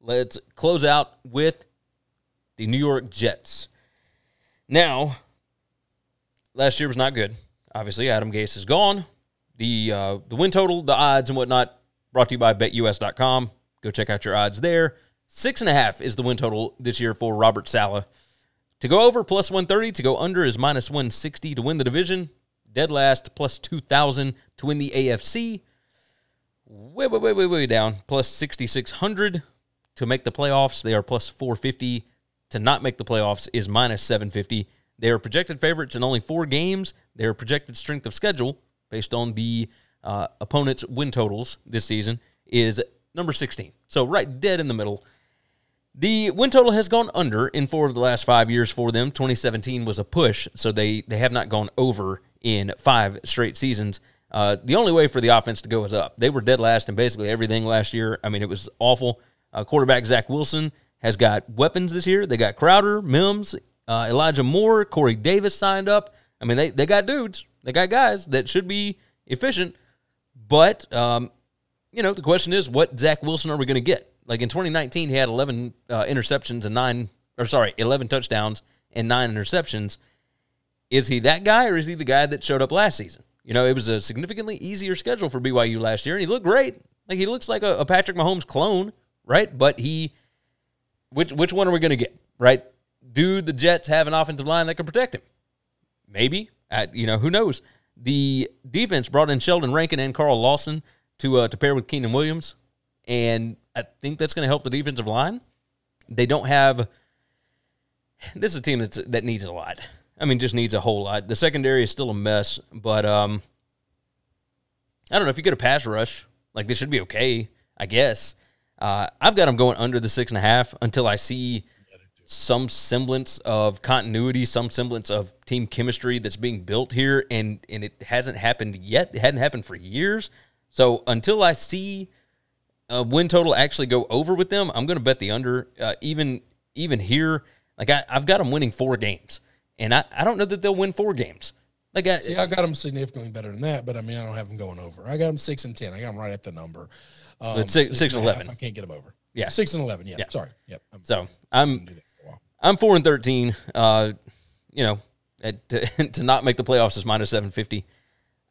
let's close out with the New York Jets. Now, last year was not good. Obviously, Adam Gase is gone. The uh, the win total, the odds, and whatnot brought to you by BetUS.com. Go check out your odds there. Six and a half is the win total this year for Robert Saleh. To go over, plus 130. To go under is minus 160 to win the division. Dead last, plus 2,000 to win the AFC. Way, way, way, way, way down, plus 6,600 to make the playoffs. They are plus 450. To not make the playoffs is minus 750. They are projected favorites in only four games. Their projected strength of schedule, based on the uh, opponent's win totals this season, is number 16. So right dead in the middle. The win total has gone under in four of the last five years for them. 2017 was a push, so they, they have not gone over in five straight seasons. Uh, the only way for the offense to go is up. They were dead last in basically everything last year. I mean, it was awful. Uh, quarterback Zach Wilson has got weapons this year. They got Crowder, Mims, uh, Elijah Moore, Corey Davis signed up. I mean, they, they got dudes, they got guys that should be efficient. But, um, you know, the question is, what Zach Wilson are we going to get? Like in 2019, he had 11 uh, interceptions and nine, or sorry, 11 touchdowns and nine interceptions. Is he that guy, or is he the guy that showed up last season? You know, it was a significantly easier schedule for BYU last year, and he looked great. Like he looks like a, a Patrick Mahomes clone, right? But he, which which one are we going to get, right? Do the Jets have an offensive line that can protect him? Maybe. At, you know, who knows? The defense brought in Sheldon Rankins and Carl Lawson to uh, to pair with Quinnen Williams, and I think that's going to help the defensive line. They don't have. This is a team that's that needs a lot. I mean, just needs a whole lot. The secondary is still a mess, but um, I don't know if you get a pass rush, like this should be okay, I guess. Uh, I've got them going under the six and a half until I see some semblance of continuity, some semblance of team chemistry that's being built here, and and it hasn't happened yet. It hadn't happened for years. So until I see a win total actually go over with them, I'm going to bet the under. Uh, even even here, like I, I've got them winning four games, and I, I don't know that they'll win four games. Like I, See, I got them significantly better than that, but I mean, I don't have them going over. I got them six and ten. I got them right at the number. Um, But six- six and a half, 11. I can't get them over. Yeah. six and eleven. Yeah, Yeah. sorry. Yep. I'm, so I'm do that for a while. I'm four and thirteen. Uh, you know, at, to, to not make the playoffs is minus seven fifty.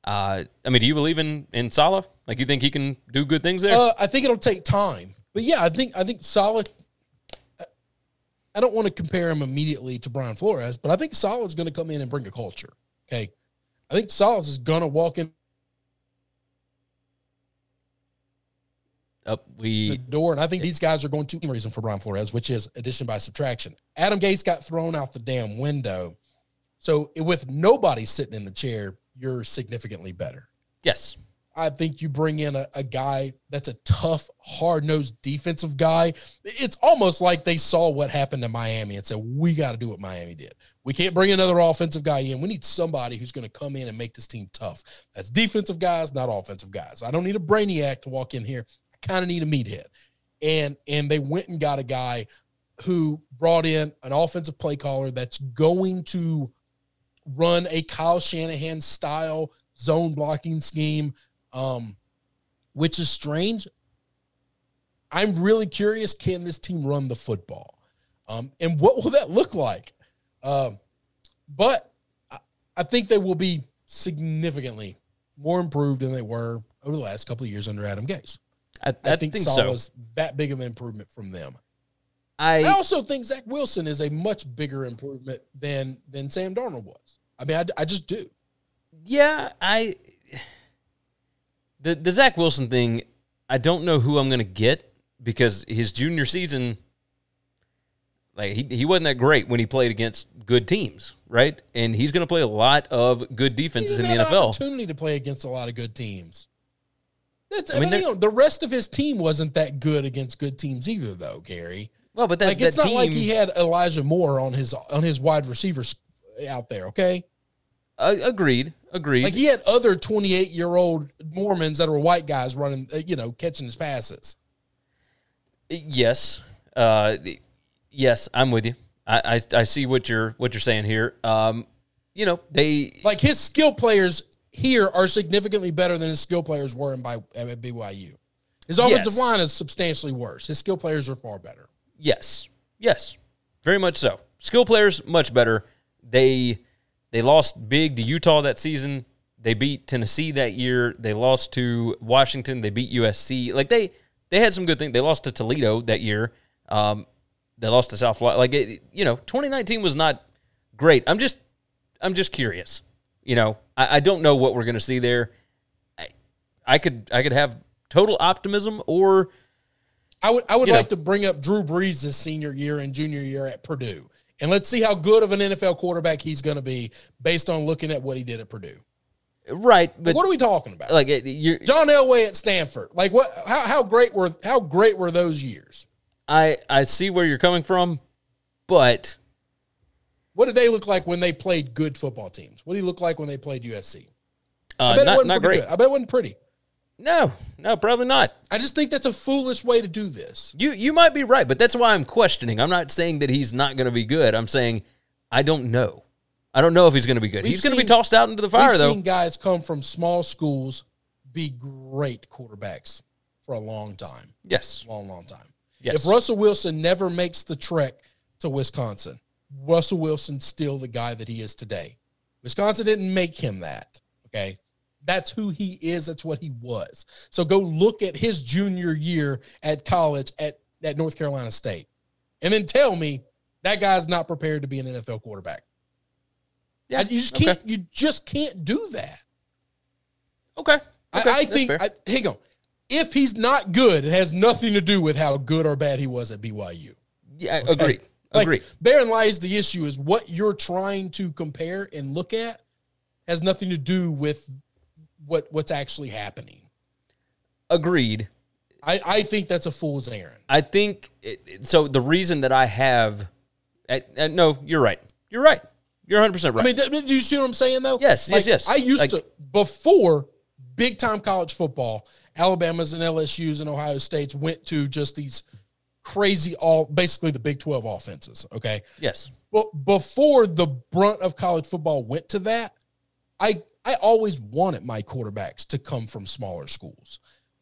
Uh, I mean, do you believe in in Saleh? Like, you think he can do good things there? Uh, I think it'll take time, but yeah, I think I think Saleh I don't want to compare him immediately to Brian Flores, but I think Saleh's going to come in and bring a culture. Okay, I think Saleh is going to walk in Up the we door, and I think these guys are going to reason for Brian Flores, which is addition by subtraction. Adam Gase got thrown out the damn window, so with nobody sitting in the chair, you're significantly better. yes. I think you bring in a, a guy that's a tough, hard nosed defensive guy. It's almost like they saw what happened to Miami and said, we got to do what Miami did. We can't bring another offensive guy in. We need somebody who's going to come in and make this team tough. That's defensive guys, not offensive guys. I don't need a brainiac to walk in here. I kind of need a meathead. And and they went and got a guy who brought in an offensive play caller that's going to run a Kyle Shanahan style zone blocking scheme um, which is strange. I'm really curious can this team run the football? Um, and what will that look like? Um, but I, I think they will be significantly more improved than they were over the last couple of years under Adam Gase. I, I, I think, think so. Saleh's that big of an improvement from them. I I also think Zach Wilson is a much bigger improvement than than Sam Darnold was. I mean, I, I just do. yeah I the the Zach Wilson thing. I don't know who I'm going to get because his junior season, like he he wasn't that great when he played against good teams, right? And he's going to play a lot of good defenses in the NFL. opportunity to play against a lot of good teams. That's, I, I mean, mean, the rest of his team wasn't that good against good teams either, though, Gary. Well, but that, Like that it's not team, like he had Elijah Moore on his on his wide receivers out there. Okay, uh, agreed, agreed. like he had other twenty eight year old Mormons that were white guys running, uh, you know, catching his passes. Yes. Uh, yes, I'm with you. I, I I see what you're what you're saying here. Um, you know, they Like his skill players here are significantly better than his skill players were in by at BYU. His offensive Yes. line is substantially worse. His skill players are far better. Yes. Yes. Very much so. Skill players much better. They they lost big to Utah that season. They beat Tennessee that year. They lost to Washington. They beat USC. Like they they had some good things. They lost to Toledo that year. Um, they lost to South Florida. Like it, you know, 2019 was not great. I'm just I'm just curious. You know, I, I don't know what we're going to see there. I, I could I could have total optimism or I would I would like know. to bring up Drew Brees' senior year and junior year at Purdue. And let's see how good of an NFL quarterback he's going to be based on looking at what he did at Purdue. right, but what are we talking about? like it, you're, John Elway at Stanford. Like what how, how great were how great were those years? I I see where you're coming from, but What did they look like when they played good football teams? What did he look like when they played USC? I uh, bet it not wasn't not pretty great. good. I bet it wasn't pretty. No, no, probably not. I just think that's a foolish way to do this. You you might be right, but that's why I'm questioning. I'm not saying that he's not going to be good. I'm saying I don't know. I don't know if he's going to be good. We've he's going to be tossed out into the fire We've though. seen guys come from small schools be great quarterbacks for a long time. yes, long, long time. Yes. If Russell Wilson never makes the trek to Wisconsin, Russell Wilson's still the guy that he is today. Wisconsin didn't make him that. Okay. That's who he is. That's what he was. So go look at his junior year at college at, at North Carolina State and then tell me that guy's not prepared to be an NFL quarterback. Yeah, you just can't, you just can't do that. Okay, I, Okay, I that's think. I, hang on. If he's not good, it has nothing to do with how good or bad he was at BYU. yeah, agree. Like, agreed. Therein lies the issue is what you're trying to compare and look at has nothing to do with what what's actually happening. Agreed. I, I think that's a fool's errand. I think it, so. The reason that I have, uh, uh, no, you're right. You're right. You're 100 percent right. I mean, do you see what I'm saying though? Yes, yes, Like, yes. I used Like- to before big time college football, Alabama's and LSU's and Ohio State's went to just these crazy all basically the Big 12 offenses. Okay. yes, Well, before the brunt of college football went to that, I I always wanted my quarterbacks to come from smaller schools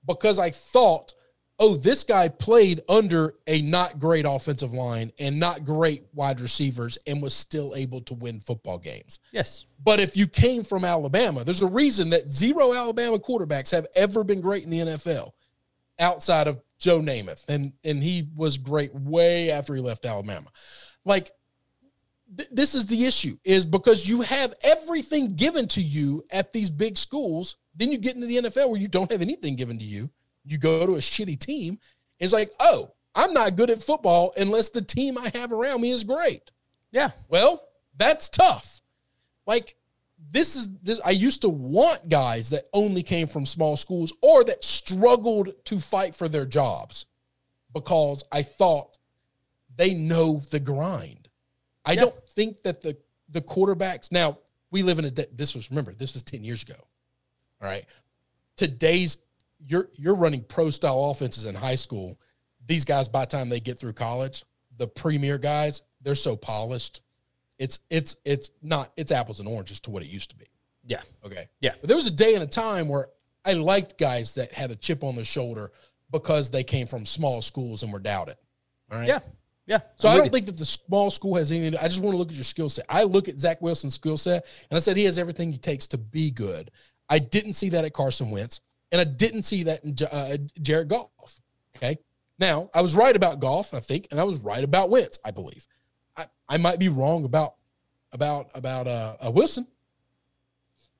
because I thought, oh, this guy played under a not great offensive line and not great wide receivers and was still able to win football games. yes, But if you came from Alabama, there's a reason that zero Alabama quarterbacks have ever been great in the NFL outside of Joe Namath. And and he was great way after he left Alabama. Like th- this is the issue is because you have everything given to you at these big schools, then you get into the NFL where you don't have anything given to you. You go to a shitty team. It's like, "Oh, I'm not good at football unless the team I have around me is great." yeah, Well, that's tough. Like this is this I used to want guys that only came from small schools or that struggled to fight for their jobs because I thought they know the grind. I Yeah. don't think that the the quarterbacks now we live in a day, this was remember this was 10 years ago. All right. Today's you're you're running pro style offenses in high school. These guys by the time they get through college, the premier guys, they're so polished. It's it's it's not it's apples and oranges to what it used to be. yeah, Okay. Yeah. But there was a day and a time where I liked guys that had a chip on their shoulder because they came from small schools and were doubted. All right. yeah, yeah. So I'm I don't think that the small school has anything. To, I just want to look at your skill set. I look at Zach Wilson's skill set, and I said he has everything he takes to be good. I didn't see that at Carson Wentz, and I didn't see that in uh, Jared Goff. Okay. Now I was right about Goff, I think, and I was right about Wentz, I believe. I, I might be wrong about about about uh, uh, Wilson,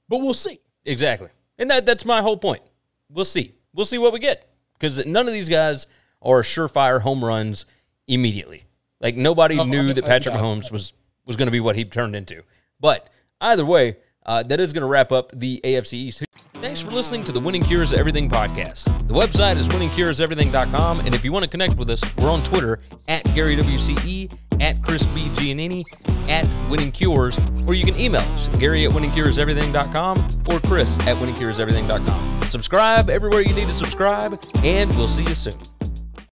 but we'll see. Exactly. And that that's my whole point. We'll see. We'll see what we get. Because none of these guys are surefire home runs immediately. Like nobody Oh, knew that uh, Patrick. Mahomes was was going to be what he turned into. But either way, uh, that is going to wrap up the AFC East. Thanks for listening to the Winning Cures Everything podcast. The website is winningcureseverything.com, and if you want to connect with us, we're on Twitter at Gary WCE, at Chris B. Giannini, at Winning Cures, or you can email us, Gary at winningcureseverything.com or Chris at winningcureseverything.com. Subscribe everywhere you need to subscribe, and we'll see you soon.